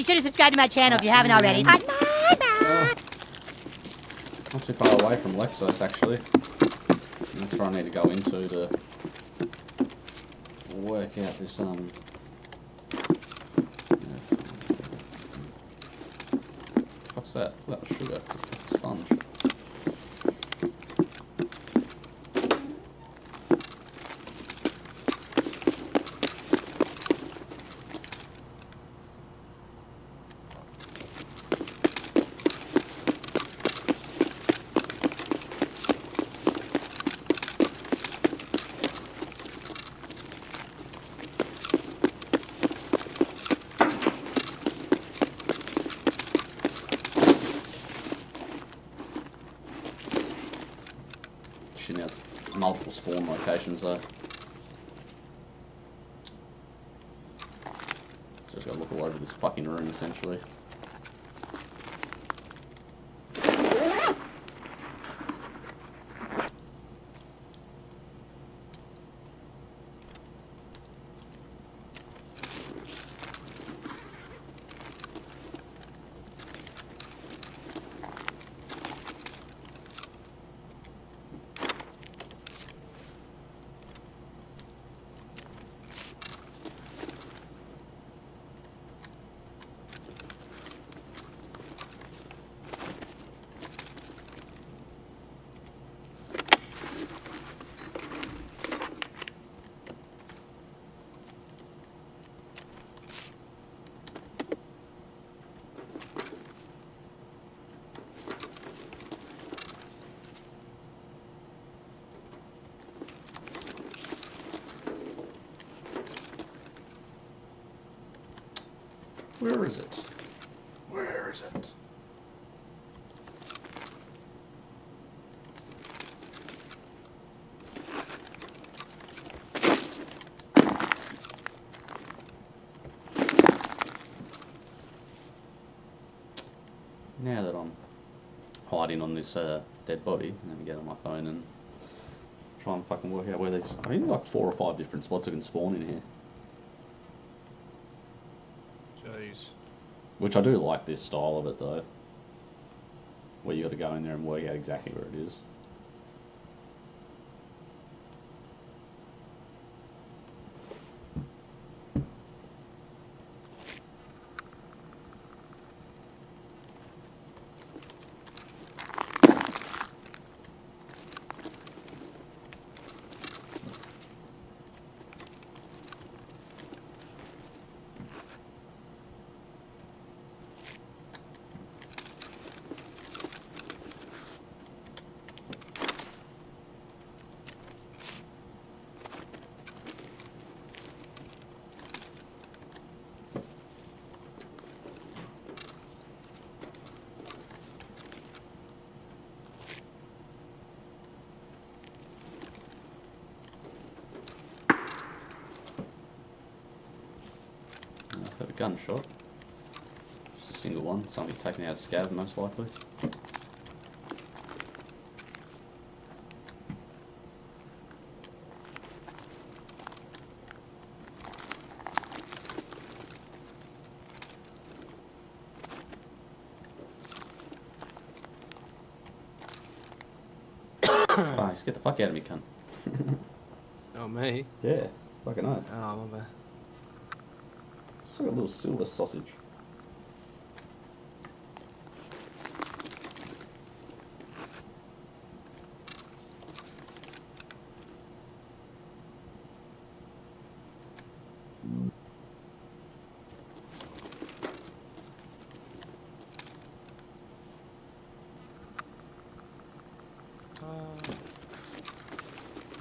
Be sure to subscribe to my channel if you haven't already. Oh. Not too far away from Lexos, actually. That's where I need to go into to work out this, um... What's that? That sugar. Sponge. Shit, now it's multiple spawn locations though. So just gotta look all over this fucking room essentially. Where is it? Where is it? Now that I'm hiding on this uh, dead body, let me get on my phone and try and fucking work out where these. I think like four or five different spots I can spawn in here. Which I do like this style of it though. Where you got to go in there and work out exactly where it is. Gunshot. Just a single one. Somebody taking out a scav, most likely. oh, just get the fuck out of me, cunt. Oh, me? Yeah, fucking oath. Oh, my bad. It's like a little silver sausage. Uh,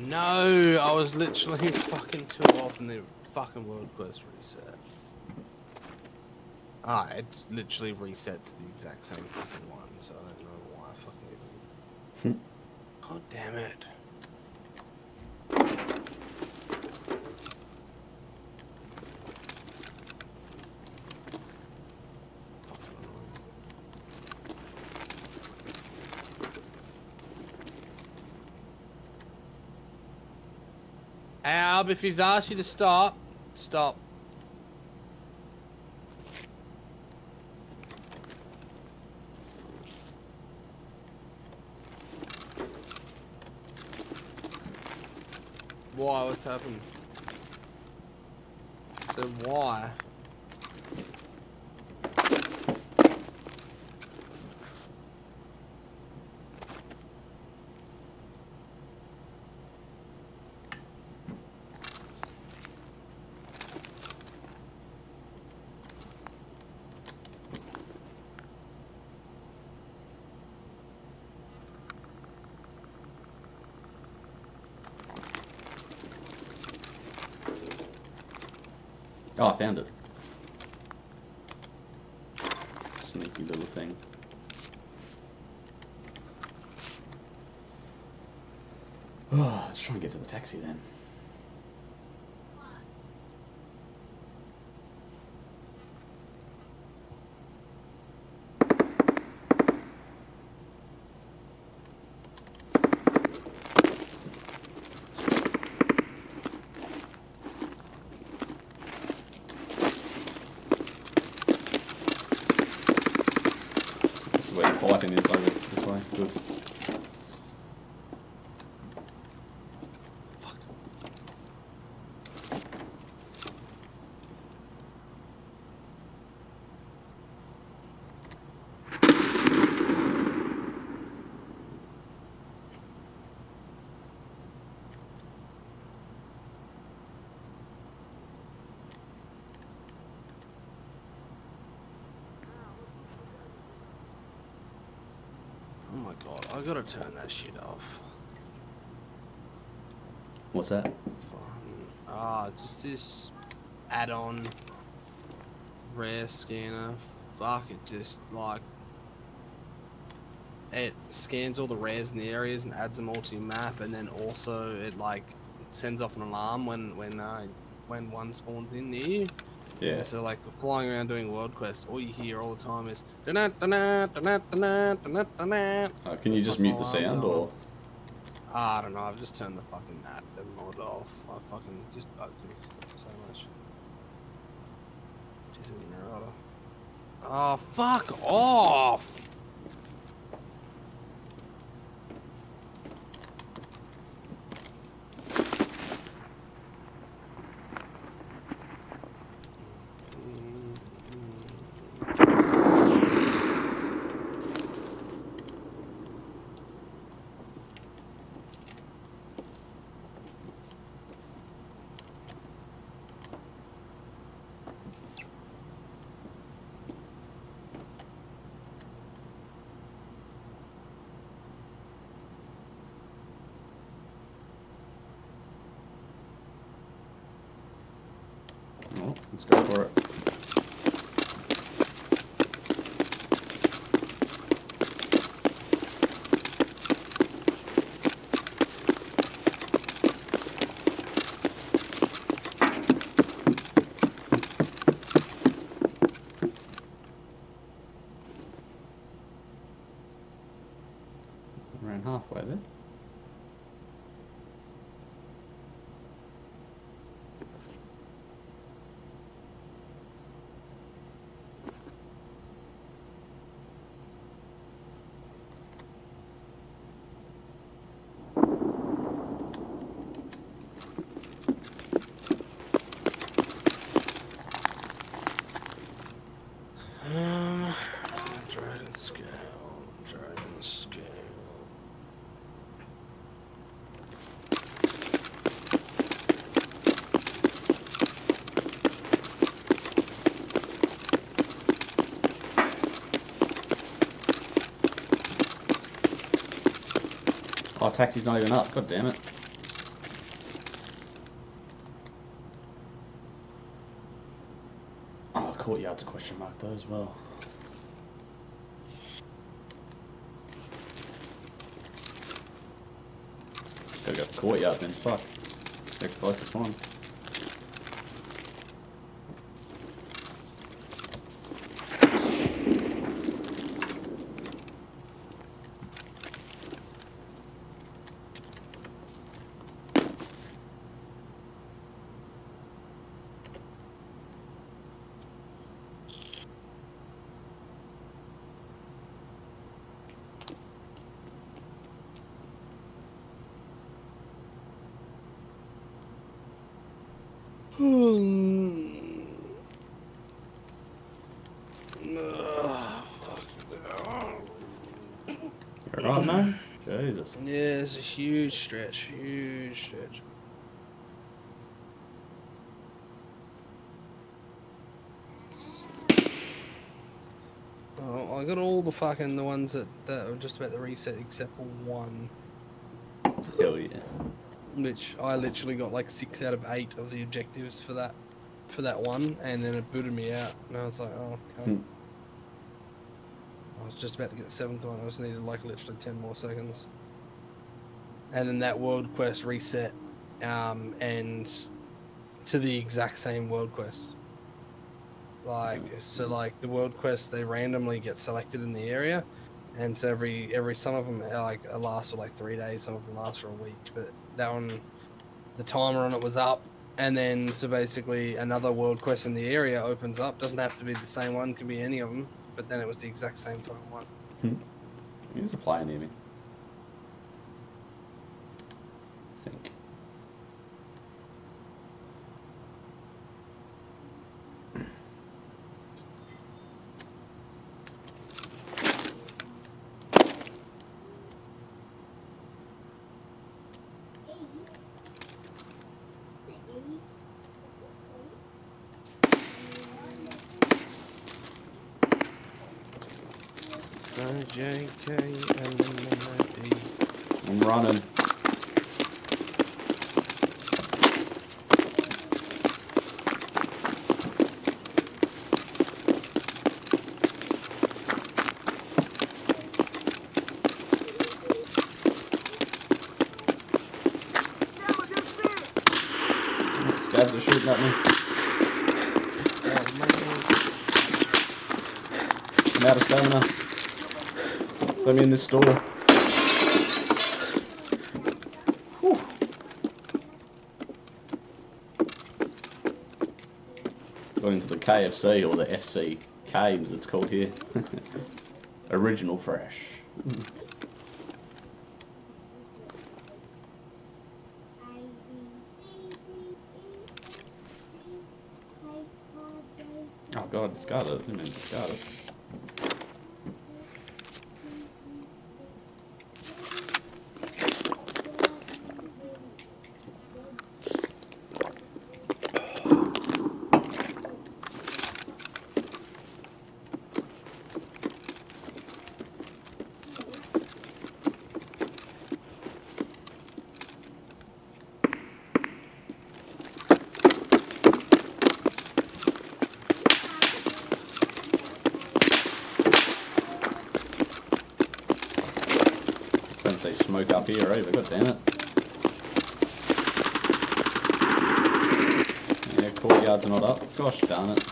no, I was literally fucking too off and the fucking world quest reset. Ah, it's literally reset to the exact same fucking one, so I don't know why I fucking even... God damn it. Alb, if he's asked you to stop, stop. Why? What's happened? Then why? Oh, I found it. Sneaky little thing. Oh, let's try and get to the taxi then. This is where the fighting is over this way. Good. Oh my god, I gotta turn that shit off. What's that? Ah, just this add-on RareScanner. Fuck it, just like it scans all the rares in the areas and adds them all to your map, and then also it like sends off an alarm when when uh, when one spawns in near you. Yeah. So like flying around doing world quests, all you hear all the time is "Da-na, da-na, da-na, da-na, da-na, da-na." Uh, can you just mute the sound or? Ah, I don't know. I've just turned the fucking app the mod off. I fucking just bugs me so much. Just in. Oh, fuck off! Oh, let's go for it. Taxi's not even up. God damn it. Oh, courtyard's a question mark though as well. Gotta go courtyard then. Fuck. Next closest one. Ugh, fuck. You alright, man? Jesus. Yeah, it's a huge stretch, huge stretch. Oh, I got all the fucking the ones that, that are just about to reset except for one, Hell yeah. Which I literally got like six out of eight of the objectives for that for that one, and then it booted me out, and I was like, oh, okay. Hmm. I was just about to get the seventh one. I just needed like literally ten more seconds, and then that world quest reset, um, and to the exact same world quest. Like so, like the world quests, they randomly get selected in the area, and so every every some of them are like last for like three days, some of them last for a week. But that one, the timer on it was up, and then so basically another world quest in the area opens up. Doesn't have to be the same one, could be any of them. But then it was the exact same fucking one. There's a player near me. I think. I'm running. Scavs are shooting at me. I'm out of stamina. Let me in this door. Whew. Got into the KFC or the FCK as it's called here. Original fresh. Oh god, discard it. I didn't mean to smoke up here either, god damn it. Yeah, courtyards are not up. Gosh darn it.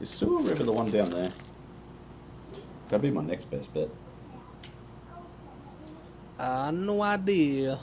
Is Sewer River the one down there? That'd be my next best bet. Uh, no idea.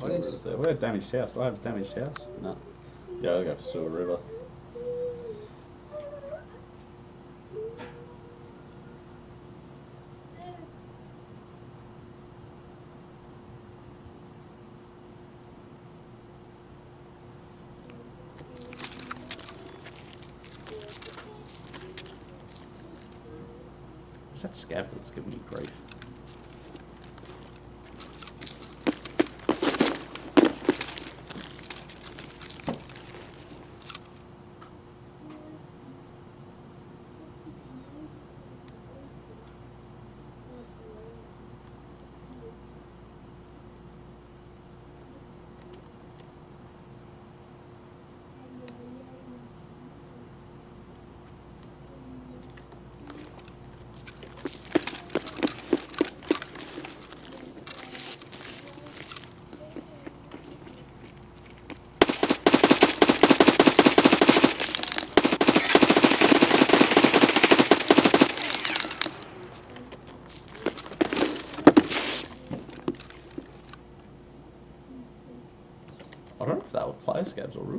Sewer. River's there. We're a damaged house. Do I have a damaged house? No. Yeah, I'll go for Sewer River.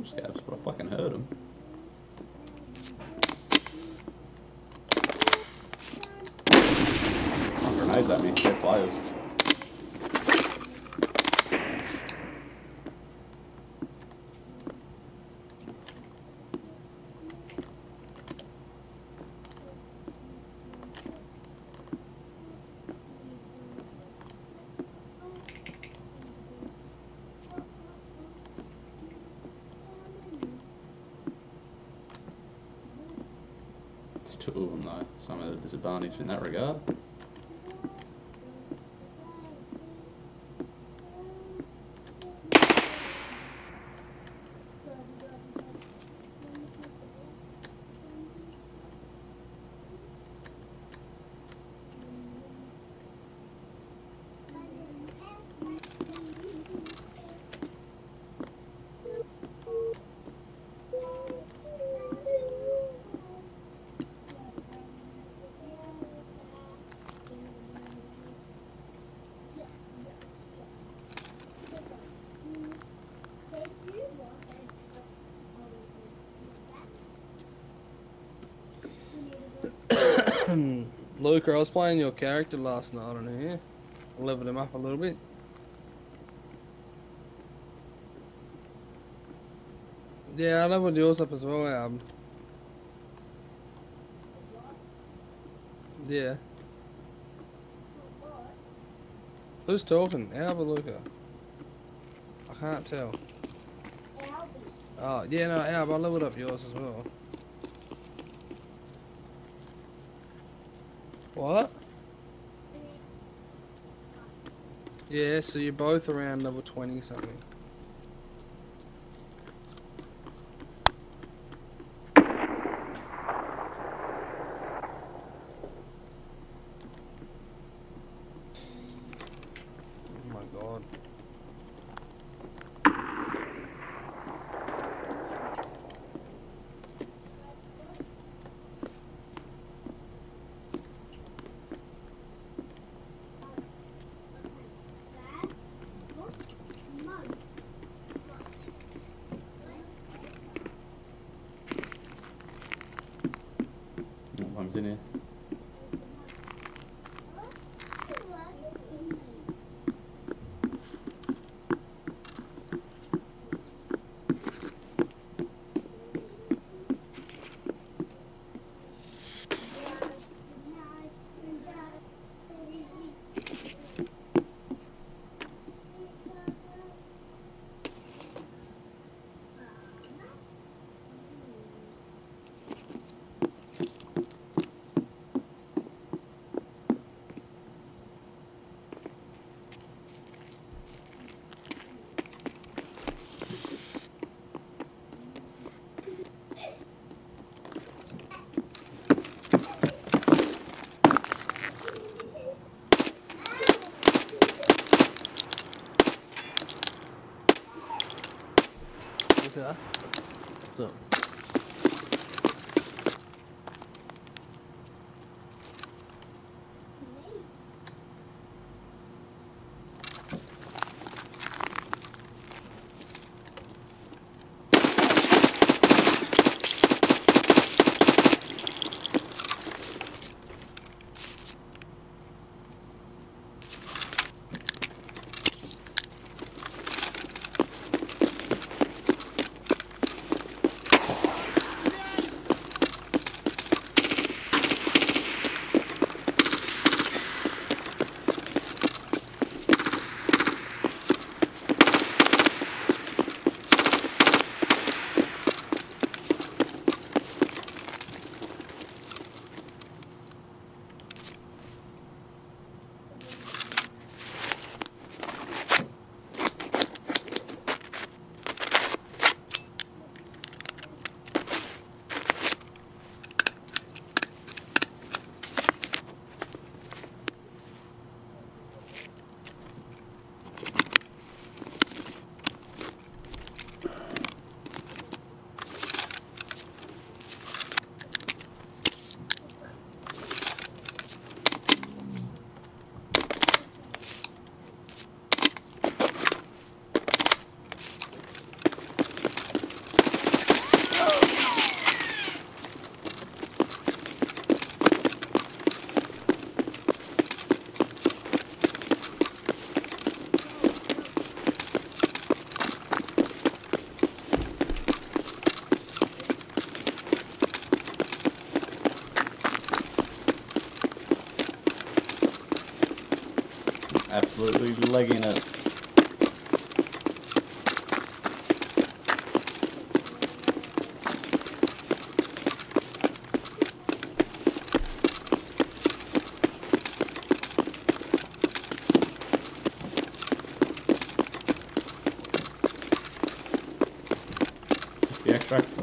Scabs scavs, but I fucking heard them. Oh, grenades at me. They're players. It's two of Some at a disadvantage in that regard. Luke, I was playing your character last night on here. Leveled him up a little bit. Yeah, I leveled yours up as well, um. Yeah. Who's talking? Alb Luca? I can't tell. Oh, yeah, no, Alb, I leveled up yours as well. What? Yeah, so you're both around level 20 something. Oh my god. What one's in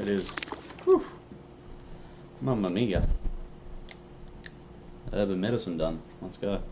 It is. Whew. Mamma mia. Urban medicine done. Let's go.